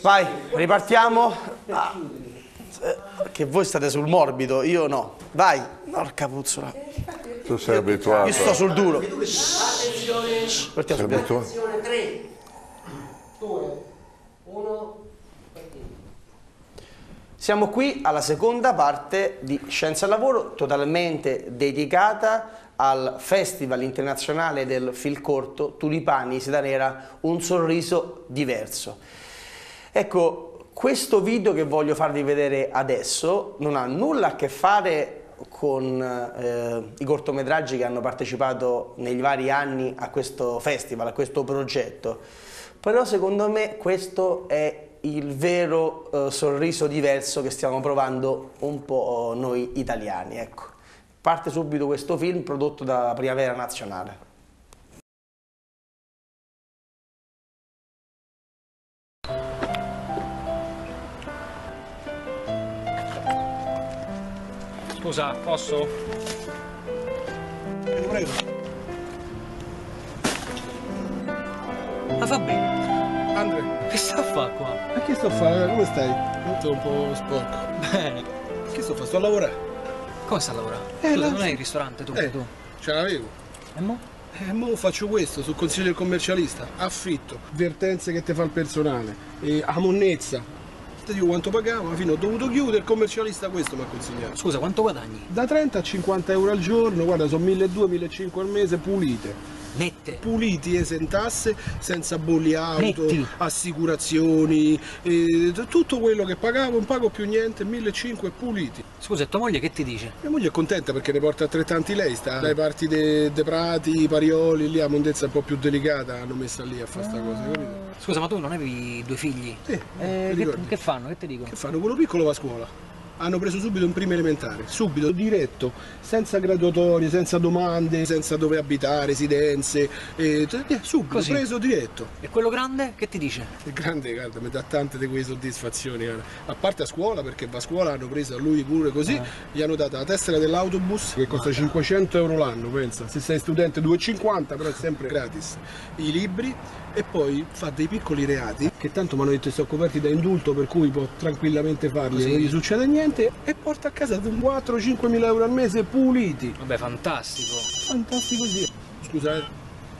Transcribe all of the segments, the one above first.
Vai, ripartiamo. Ah, eh, che voi state sul morbido, io no. Vai, porca puzzola. Tu sei abituato. Io sto sul duro. Attenzione, Sei Partiamo subito. abituato. attenzione, 3, 2, 1, Siamo qui alla seconda parte di Scienza e Lavoro, totalmente dedicata al Festival Internazionale del Fil Corto Tulipani Seta Nera, un sorriso diverso. Ecco, questo video che voglio farvi vedere adesso non ha nulla a che fare con eh, i cortometraggi che hanno partecipato negli vari anni a questo festival, a questo progetto, però secondo me questo è il vero eh, sorriso diverso che stiamo provando un po' noi italiani. Ecco. Parte subito questo film prodotto da Primavera Nazionale. Scusa, posso? Prego, prego. Ma fa bene. Andre, Che sta a fa qua? ma che sto a fare? Come stai? Tutto un po' sporco. Bene. Che sto a fare? Sto a lavorare. Come sta a lavorare? Eh, Scusa, là- non è il ristorante tu? Eh, tu. ce l'avevo. E mo? E mo faccio questo sul consiglio del commercialista. Affitto, vertenze che ti fa il personale, e a Ti dico quanto pagavo, alla fine ho dovuto chiudere, il commercialista questo mi ha consigliato. Scusa, quanto guadagni? Da 30 a 50 euro al giorno, guarda, sono 1200-1500 al mese pulite. Nette. Puliti esentasse, senza bolli auto, Netti. assicurazioni, eh, tutto quello che pagavo, non pago più niente, 1500 puliti. Scusa, e tua moglie che ti dice? Mia moglie è contenta perché ne porta altrettanti lei, sta dai parti dei de Prati, Parioli, lì a Mondezza un po' più delicata, hanno messa lì a fare sta cosa, capito? Scusa, ma tu non avevi due figli? Sì, Eh, che, che fanno? Che ti dico? Che fanno? Quello piccolo va a scuola. Hanno preso subito in prima elementare, subito, diretto, senza graduatorie, senza domande, senza dove abitare, residenze, eh, eh, subito, Così. preso diretto. E quello grande che ti dice? Il grande, guarda, mi dà tante di quelle soddisfazioni. guarda. A parte a scuola, perché va a scuola, hanno preso a lui pure così, gli hanno dato la tessera dell'autobus che costa 500 euro l'anno, pensa. Se sei studente 2,50, però è sempre gratis. I libri e poi fa dei piccoli reati che tanto mi hanno detto sono coperti da indulto per cui può tranquillamente farli, Così. non gli succede niente e porta a casa 4-5 mila euro al mese puliti. Vabbè, fantastico. Fantastico sì. Scusa, eh.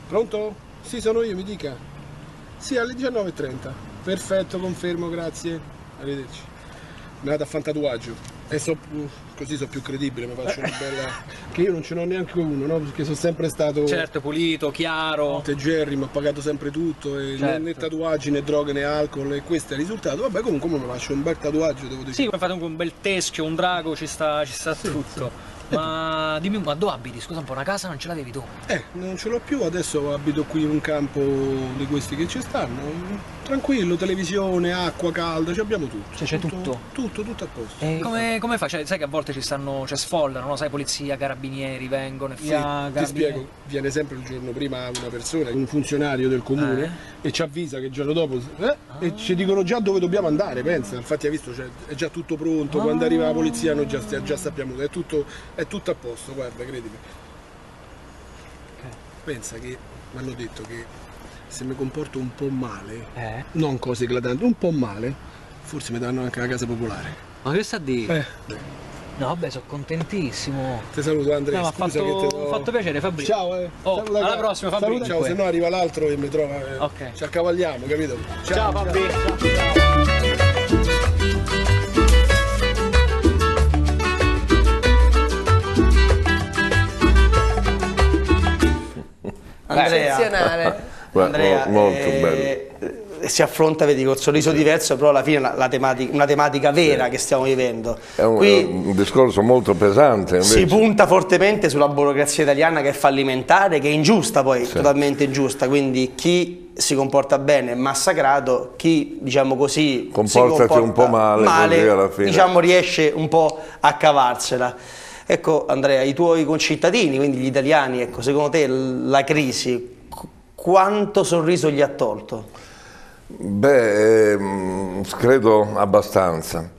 Pronto? Sì, sono io, mi dica. Sì, alle 19.30. Perfetto, confermo, grazie. Arrivederci. Mi vado a fan tatuaggio. E so, così sono più credibile, mi faccio una bella. che io non ce n'ho neanche uno, no? Perché sono sempre stato. Certo, pulito, chiaro. Te Jerry mi ha pagato sempre tutto, e né- Certo. né tatuaggi né droghe né alcol e questo è il risultato. Vabbè comunque mi faccio un bel tatuaggio, devo dire. Sì, come fate comunque un bel teschio, un drago, ci sta, ci sta tutto. Ma dimmi, ma dove abiti? Scusa un po', una casa non ce l'avevi tu? Eh, non ce l'ho più, adesso abito qui in un campo di questi che ci stanno. Tranquillo, televisione, acqua calda, ci abbiamo tutto. Cioè, c'è tutto? Tutto, tutto a posto. E come, come fai? Cioè, sai che a volte ci stanno, cioè sfollano, no? Sai, polizia, carabinieri vengono e Sì, via, ti spiego, viene sempre il giorno prima una persona, un funzionario del comune e ci avvisa che il giorno dopo eh, e ci dicono già dove dobbiamo andare, pensa, infatti hai visto, cioè, è già tutto pronto, quando arriva la polizia noi già, già sappiamo, è tutto, è tutto a posto, guarda, credimi. Pensa che mi hanno detto che se mi comporto un po' male, Eh? non cose eclatanti, un po' male, forse mi danno anche la casa popolare. Ma che sta a dire? Eh, No, vabbè, sono contentissimo. ti saluto Andrea, No, scusa fatto, che ti do... fatto piacere, Fabrizio. Ciao, eh. Oh, Saluta alla prossima, Fabrizio. Ciao, se no arriva l'altro e mi trova. eh, Ok. Ci accavagliamo, capito? Ciao, Fabrizio. Andrea, eccezionale. Beh, Andrea, mo- molto eh, bello. eh, si affronta, vedi, col sorriso diverso, però alla fine la, la tematica, una tematica vera che stiamo vivendo. È un, Qui è un discorso molto pesante invece. si punta fortemente sulla burocrazia italiana che è fallimentare, che è ingiusta poi, totalmente ingiusta, quindi chi si comporta bene è massacrato, chi diciamo così Comportati si un po' male, fine. diciamo riesce un po' a cavarsela. Ecco Andrea, i tuoi concittadini, quindi gli italiani, ecco, secondo te la crisi qu- quanto sorriso gli ha tolto? Beh, ehm, credo abbastanza.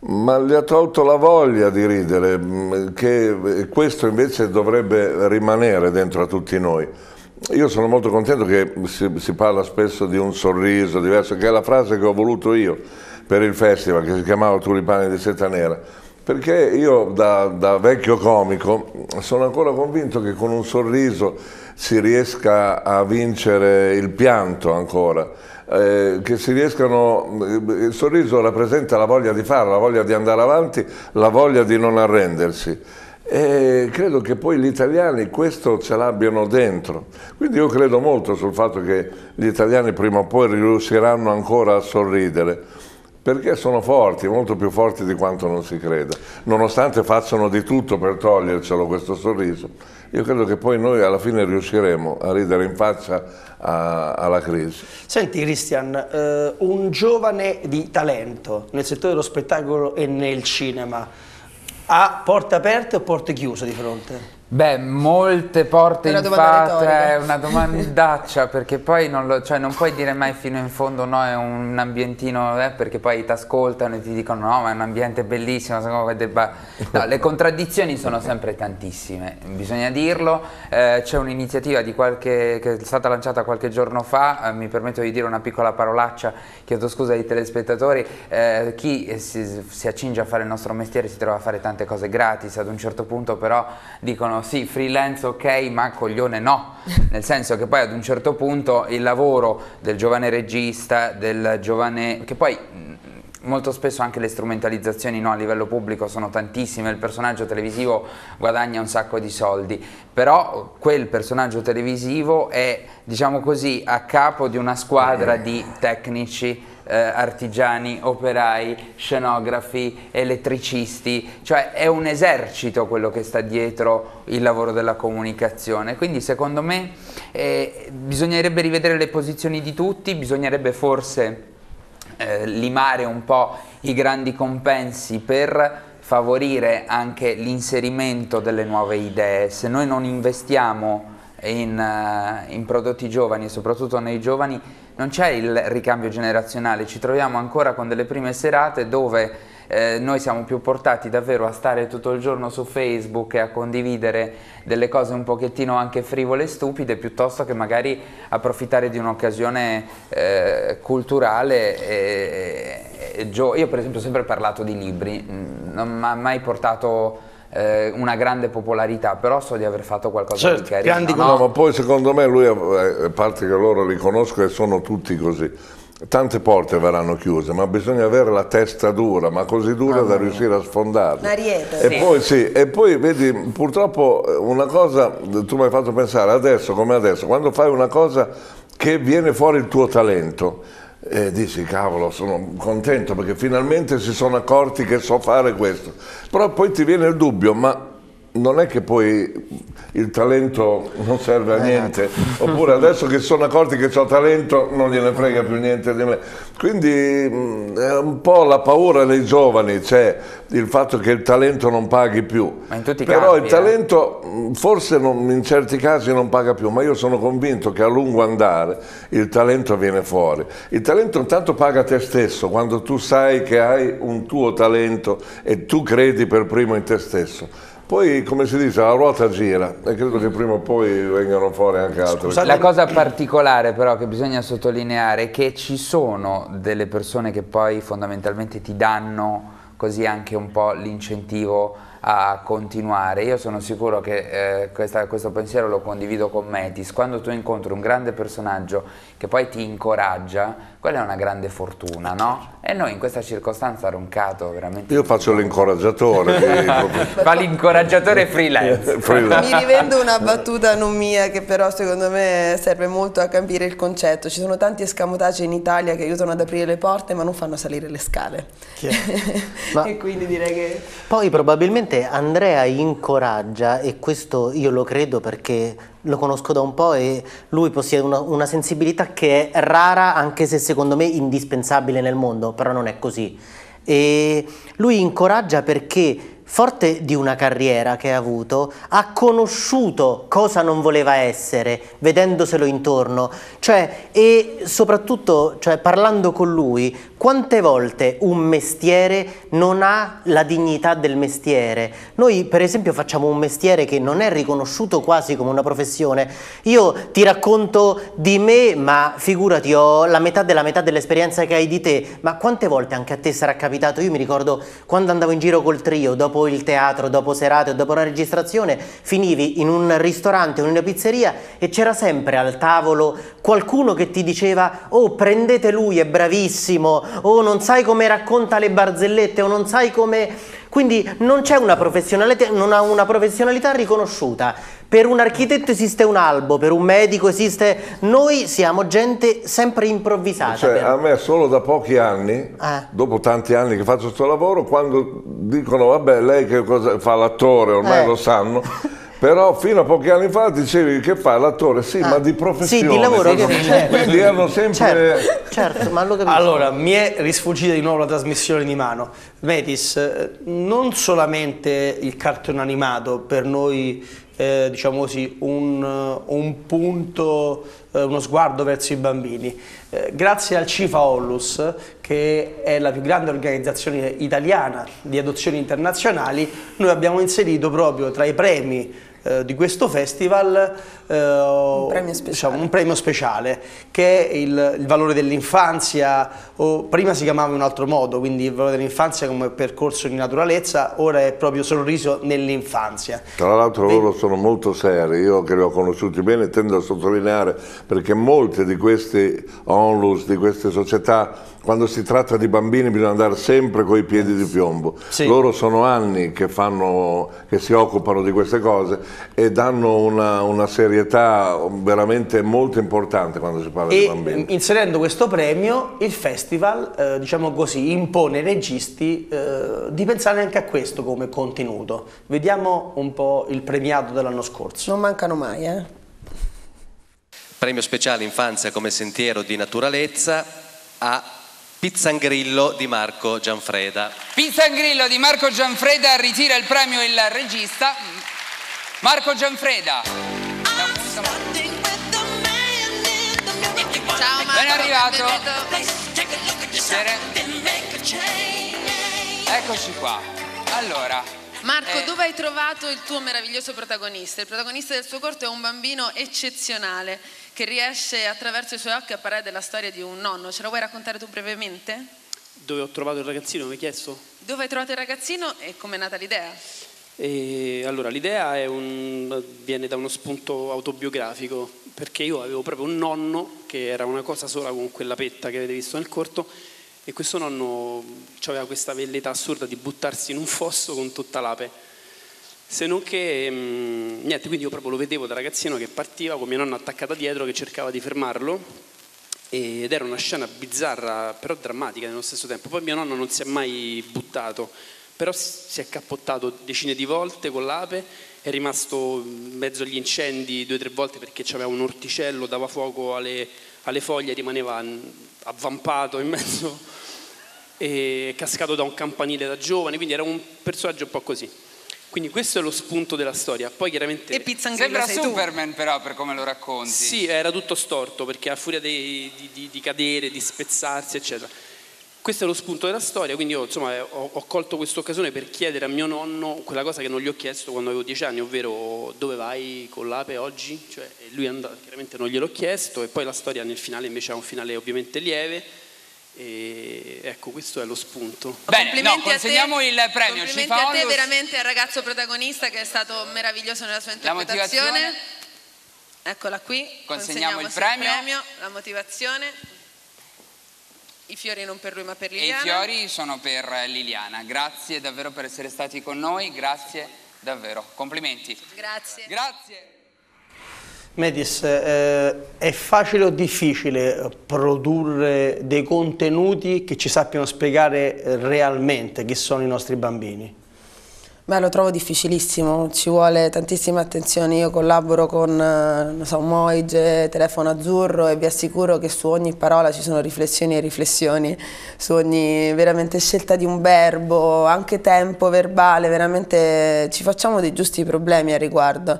Ma gli ha tolto la voglia di ridere, mh, che questo invece dovrebbe rimanere dentro a tutti noi. io sono molto contento che si, si, parla spesso di un sorriso diverso, che è la frase che ho voluto io per il festival, che si chiamava Tulipani di Seta Nera. Perché io da, da vecchio comico sono ancora convinto che con un sorriso si riesca a vincere il pianto ancora. Eh, che si riescano, il sorriso rappresenta la voglia di fare, la voglia di andare avanti, la voglia di non arrendersi. E credo che poi gli italiani questo ce l'abbiano dentro. Quindi io credo molto sul fatto che gli italiani prima o poi riusciranno ancora a sorridere, perché sono forti, molto più forti di quanto non si creda, nonostante facciano di tutto per togliercelo questo sorriso. Io credo che poi noi alla fine riusciremo a ridere in faccia a, alla crisi. Senti Cristian, eh, un giovane di talento nel settore dello spettacolo e nel cinema, ha porte aperte o porte chiuse di fronte? Beh, molte porte in fatte, è una domandaccia perché poi non, lo, cioè non, puoi dire mai fino in fondo no, è un ambientino, eh, perché poi ti ascoltano e ti dicono no, ma è un ambiente bellissimo, debba... no, le contraddizioni sono sempre tantissime, bisogna dirlo, eh, c'è un'iniziativa che è stata lanciata qualche giorno fa, eh, mi permetto di dire una piccola parolaccia, chiedo scusa ai telespettatori, eh, chi si, si accinge a fare il nostro mestiere si trova a fare tante cose gratis, ad un certo punto però dicono sì, freelance ok, ma coglione no, nel senso che poi ad un certo punto il lavoro del giovane regista, del giovane... che poi molto spesso anche le strumentalizzazioni no, a livello pubblico sono tantissime, il personaggio televisivo guadagna un sacco di soldi, però quel personaggio televisivo è, diciamo così, a capo di una squadra di tecnici eh, artigiani, operai, scenografi, elettricisti, cioè è un esercito quello che sta dietro il lavoro della comunicazione, quindi secondo me eh, bisognerebbe rivedere le posizioni di tutti, bisognerebbe forse eh, limare un po' i grandi compensi per favorire anche l'inserimento delle nuove idee, se noi non investiamo in, uh, in prodotti giovani e soprattutto nei giovani non c'è il ricambio generazionale, ci troviamo ancora con delle prime serate dove eh, noi siamo più portati davvero a stare tutto il giorno su Facebook e a condividere delle cose un pochettino anche frivole e stupide piuttosto che magari approfittare di un'occasione eh, culturale e, e, io per esempio ho sempre parlato di libri, non mi ha mai portato eh, una grande popolarità, però so di aver fatto qualcosa certo, di carino. No? no, ma poi secondo me lui, eh, a parte che loro li conosco e sono tutti così, tante porte verranno chiuse, ma bisogna avere la testa dura, ma così dura da riuscire a sfondarle. L'ariete. E, sì. poi, sì, e poi vedi, purtroppo eh, una cosa, tu mi hai fatto pensare adesso come adesso, quando fai una cosa che viene fuori il tuo talento, e dici cavolo sono contento perché finalmente si sono accorti che so fare questo però poi ti viene il dubbio ma non è che poi il talento non serve a eh, niente, esatto. oppure adesso che sono accorti che ho talento non gliene frega più niente di me. Quindi mm, è un po' la paura dei giovani, c'è il fatto che il talento non paghi più. Però campi, il talento eh. forse non, in certi casi non paga più, ma io sono convinto che a lungo andare il talento viene fuori. Il talento intanto paga te stesso, quando tu sai che hai un tuo talento e tu credi per primo in te stesso. Poi, come si dice, la ruota gira e credo che prima o poi vengano fuori anche altre. Scusate. La cosa particolare però che bisogna sottolineare è che ci sono delle persone che poi fondamentalmente ti danno così anche un po' l'incentivo a continuare. Io sono sicuro che eh, questa, questo pensiero lo condivido con Metis. Quando tu incontri un grande personaggio che poi ti incoraggia, quella è una grande fortuna, no? E noi in questa circostanza roncato veramente... Io faccio l'incoraggiatore. Fa l'incoraggiatore freelance. freelance. Mi rivendo una battuta non mia che però secondo me serve molto a capire il concetto. Ci sono tanti escamotage in Italia che aiutano ad aprire le porte ma non fanno salire le scale. e quindi direi che... Poi probabilmente Andrea incoraggia e questo io lo credo perché lo conosco da un po' e lui possiede una, una, sensibilità che è rara anche se secondo me indispensabile nel mondo, però non è così. E lui incoraggia perché forte di una carriera che ha avuto, ha conosciuto cosa non voleva essere, vedendoselo intorno, cioè, e soprattutto cioè, parlando con lui, quante volte un mestiere non ha la dignità del mestiere? Noi per esempio facciamo un mestiere che non è riconosciuto quasi come una professione. Io ti racconto di me, ma figurati, ho la metà della metà dell'esperienza che hai di te, ma quante volte anche a te sarà capitato? Io mi ricordo quando andavo in giro col trio, dopo il teatro, dopo serate o dopo la registrazione, finivi in un ristorante o in una pizzeria e c'era sempre al tavolo qualcuno che ti diceva oh prendete lui, è bravissimo, o non sai come racconta le barzellette o non sai come... Quindi non c'è una professionalità, non ha una professionalità riconosciuta. Per un architetto esiste un albo, per un medico esiste... Noi siamo gente sempre improvvisata. Cioè, però. a me solo da pochi anni, Eh. dopo tanti anni che faccio questo lavoro, quando dicono vabbè lei che cosa fa l'attore, ormai Eh. lo sanno, però fino a pochi anni fa dicevi che fa l'attore, sì, ma di professione. Sì, di lavoro che- certo. Quindi erano sempre... Certo, certo, ma lo capisco. Allora, mi è risfuggita di nuovo la trasmissione di mano. Metis, eh, non solamente il cartone animato per noi, eh, diciamo così, un, eh, un punto, eh, uno sguardo verso i bambini. Eh, grazie al CIFA Ollus, che è la più grande organizzazione italiana di adozioni internazionali, noi abbiamo inserito proprio tra i premi eh, di questo festival eh, un, premio speciale. un premio speciale che è il, il valore dell'infanzia o prima si chiamava in un altro modo quindi il valore dell'infanzia come percorso di naturalezza ora è proprio sorriso nell'infanzia Tra l'altro loro sono molto seri, io che li ho conosciuti bene tendo a sottolineare perché molte di questi onlus, di queste società, quando si tratta di bambini bisogna andare sempre coi piedi di piombo. Sì. Loro sono anni che, fanno, che si occupano di queste cose e danno una, una serietà veramente molto importante quando si parla di e bambini. inserendo questo premio il festival eh, diciamo così impone ai registi eh, di pensare anche a questo come contenuto vediamo un po' il premiato dell'anno scorso Non mancano mai, eh? Premio speciale Infanzia come sentiero di naturalezza a Pizzangrillo di Marco Gianfreda. Pizzangrillo di Marco Gianfreda ritira il premio il regista. Marco Gianfreda. Ciao Marco, Ben arrivato. Eccoci qua. Allora, Marco, Eh. dove hai trovato il tuo meraviglioso protagonista? Il protagonista del suo corto è un bambino eccezionale che riesce attraverso i suoi occhi a parlare della storia di un nonno. Ce la vuoi raccontare tu brevemente? Dove ho trovato il ragazzino, mi hai chiesto? Dove hai trovato il ragazzino e come è nata l'idea? E allora, l'idea è un- viene da uno spunto autobiografico, perché io avevo proprio un nonno che era una cosa sola con quella petta che avete visto nel corto, e questo nonno aveva questa velleità assurda di buttarsi in un fosso con tutta l'ape. Se non che, mm, niente, quindi io proprio lo vedevo da ragazzino che partiva con mia nonna attaccata dietro che cercava di fermarlo ed era una scena bizzarra però drammatica nello stesso tempo. Poi mio nonno non si è mai buttato, però si è cappottato decine di volte con l'ape, è rimasto in mezzo agli incendi due o tre volte perché aveva un orticello, dava fuoco alle, alle foglie, rimaneva avvampato in mezzo e cascato da un campanile da giovane, quindi era un personaggio un po' così. Quindi questo è lo spunto della storia. Poi chiaramente... E Pizzangrillo sembra sei tu. Superman però per come lo racconti. Sì, era tutto storto perché a furia dei- di, di- di cadere, di spezzarsi, eccetera. Questo è lo spunto della storia, quindi io insomma, eh, ho, ho colto questa occasione per chiedere a mio nonno quella cosa che non gli ho chiesto quando avevo dieci anni, ovvero dove vai con l'ape oggi? Cioè, lui andato, chiaramente non gliel'ho chiesto e poi la storia nel finale invece ha un finale ovviamente lieve e ecco questo è lo spunto. Bene, complimenti no, consegniamo te, il premio. Complimenti Ci fa a te, veramente al ragazzo protagonista che è stato meraviglioso nella sua La interpretazione. motivazione? Eccola qui. Consegniamo il sul premio. La motivazione. I fiori non per lui ma per E i Liliana. fiori sono per Liliana. Grazie davvero per essere stati con noi, grazie davvero. Complimenti. Grazie. Grazie. Metis, eh, è facile o difficile produrre dei contenuti che ci sappiano spiegare realmente chi sono i nostri bambini? Beh, lo trovo difficilissimo, ci vuole tantissima attenzione. Io collaboro con non so, Moige, Telefono Azzurro e vi assicuro che su ogni parola ci sono riflessioni e riflessioni, su ogni veramente scelta di un verbo, anche tempo verbale, veramente ci facciamo dei giusti problemi a riguardo.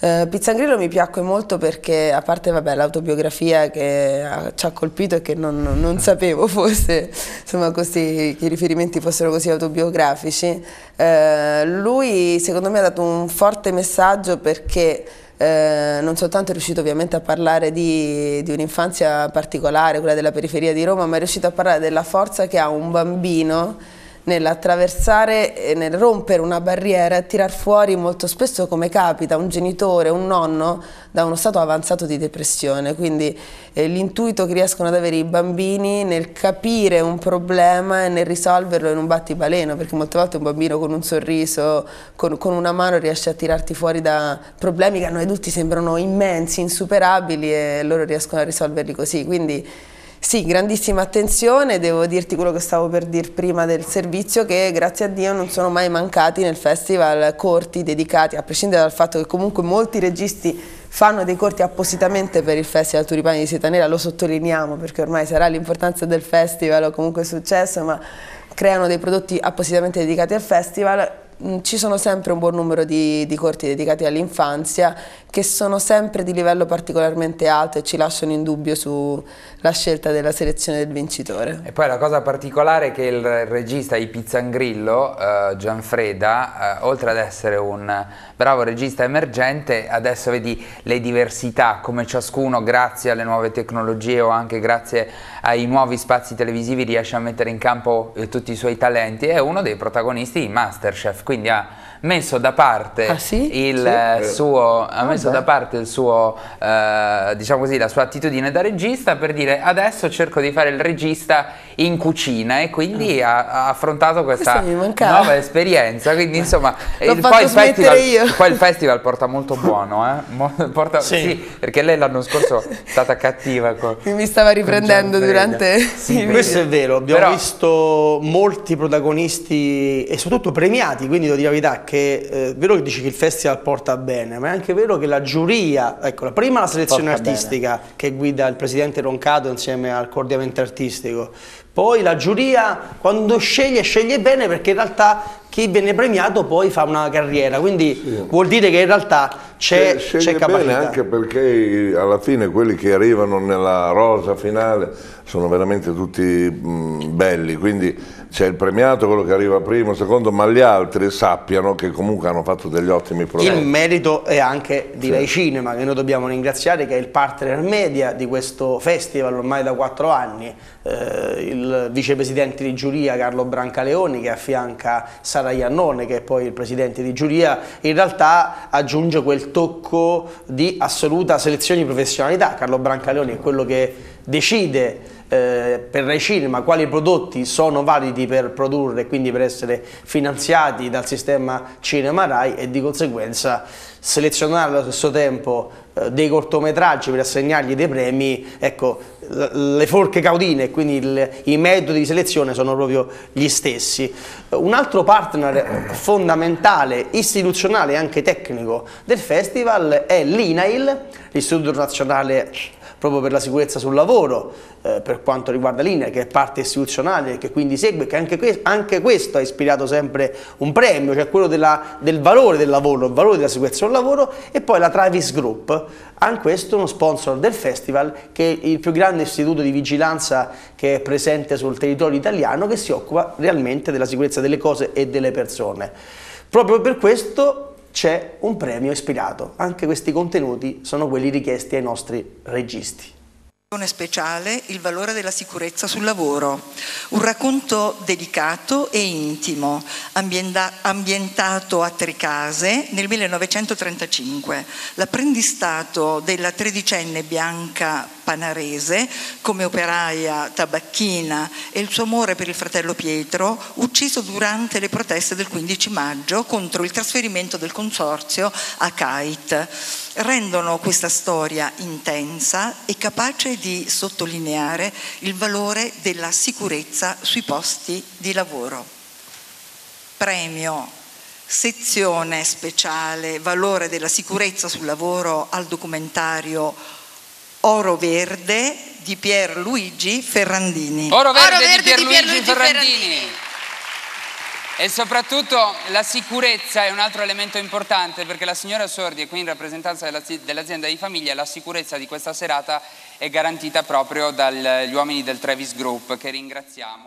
Uh, Pizzangrillo mi piacque molto perché, a parte l'autobiografia che ha, ci ha colpito e che non, non sapevo fosse, insomma, così, che i riferimenti fossero così autobiografici, uh, lui secondo me ha dato un forte messaggio perché eh, non soltanto è riuscito ovviamente a parlare di, di un'infanzia particolare, quella della periferia di Roma, ma è riuscito a parlare della forza che ha un bambino nell'attraversare e nel rompere una barriera e tirar fuori molto spesso come capita un genitore, un nonno da uno stato avanzato di depressione, quindi eh, l'intuito che riescono ad avere i bambini nel capire un problema e nel risolverlo in un battibaleno, perché molte volte un bambino con un sorriso, con, con una mano riesce a tirarti fuori da problemi che a noi adulti sembrano immensi, insuperabili e loro riescono a risolverli così, quindi sì, grandissima attenzione, devo dirti quello che stavo per dire prima del servizio, che grazie a Dio non sono mai mancati nel festival corti dedicati, a prescindere dal fatto che comunque molti registi fanno dei corti appositamente per il Festival Turipani di Seta Nera, lo sottolineiamo perché ormai sarà l'importanza del festival o comunque successo, ma creano dei prodotti appositamente dedicati al festival ci sono sempre un buon numero di, di corti dedicati all'infanzia che sono sempre di livello particolarmente alto e ci lasciano in dubbio sulla scelta della selezione del vincitore. E poi la cosa particolare è che il regista di Pizzangrillo, uh, Gianfreda, uh, oltre ad essere un bravo regista emergente, adesso vedi le diversità, come ciascuno grazie alle nuove tecnologie o anche grazie ai nuovi spazi televisivi riesce a mettere in campo eh, tutti i suoi talenti, è uno dei protagonisti di Masterchef quindi ha messo da parte ah, sì? il sì? suo, ha messo da parte il suo, eh, diciamo così, la sua attitudine da regista per dire adesso cerco di fare il regista in cucina e quindi ah. ha, ha, affrontato questa nuova esperienza. Quindi insomma, il, poi, il festival, poi, il festival, porta molto buono, eh? porta, sì. sì. perché lei l'anno scorso è stata cattiva. Con, Mi stava riprendendo durante... Sì, questo è vero, abbiamo Però, visto molti protagonisti e soprattutto premiati, quindi devo dire la verità che eh, è vero che dici che il festival porta bene, ma è anche vero che la giuria, ecco, la prima la selezione porta artistica bene. che guida il presidente Roncato insieme al coordinamento artistico, poi la giuria quando sceglie sceglie bene perché in realtà chi viene premiato poi fa una carriera, quindi sì. vuol dire che in realtà c'è, capacità. bene anche perché alla fine quelli che arrivano nella rosa finale sono veramente tutti mh, belli, quindi c'è il premiato, quello che arriva primo, secondo, ma gli altri sappiano che comunque hanno fatto degli ottimi progetti. Il merito è anche di sì. Cinema, che noi dobbiamo ringraziare, che è il partner media di questo festival ormai da quattro anni, eh, il vicepresidente di giuria Carlo Brancaleoni che affianca Sara Iannone, che è poi il presidente di giuria, in realtà aggiunge quel tocco di assoluta selezione di professionalità. Carlo Brancaleoni è quello che decide eh, per Rai Cinema quali prodotti sono validi per produrre e quindi per essere finanziati dal sistema Cinema Rai e di conseguenza selezionare allo stesso tempo eh, dei cortometraggi per assegnargli dei premi, ecco, le forche caudine, quindi il, i metodi di selezione sono proprio gli stessi. Un altro partner fondamentale, istituzionale e anche tecnico del festival è l'INAIL, l'Istituto Nazionale proprio per la sicurezza sul lavoro, eh, per quanto riguarda l'INEA, che è parte istituzionale, che quindi segue, che anche, que anche questo ha ispirato sempre un premio, cioè quello della, del valore del lavoro, il valore della sicurezza sul lavoro, e poi la Travis Group, anche questo uno sponsor del festival, che è il più grande istituto di vigilanza che è presente sul territorio italiano, che si occupa realmente della sicurezza delle cose e delle persone. Proprio per questo c'è un premio ispirato. Anche questi contenuti sono quelli richiesti ai nostri registi speciale Il valore della sicurezza sul lavoro, un racconto delicato e intimo, ambientato a Tricase nel 1935. L'apprendistato della tredicenne Bianca Panarese come operaia tabacchina e il suo amore per il fratello Pietro, ucciso durante le proteste del 15 maggio contro il trasferimento del consorzio a Kite rendono questa storia intensa e capace di sottolineare il valore della sicurezza sui posti di lavoro. Premio sezione speciale valore della sicurezza sul lavoro al documentario Oro Verde di Pierluigi Ferrandini. Oro Verde, Oro Verde di Pierluigi, di Pierluigi Ferrandini. Ferrandini. E soprattutto la sicurezza è un altro elemento importante perché la signora Sordi e qui in rappresentanza dell'azienda di famiglia la sicurezza di questa serata è garantita proprio dagli uomini del Travis Group che ringraziamo.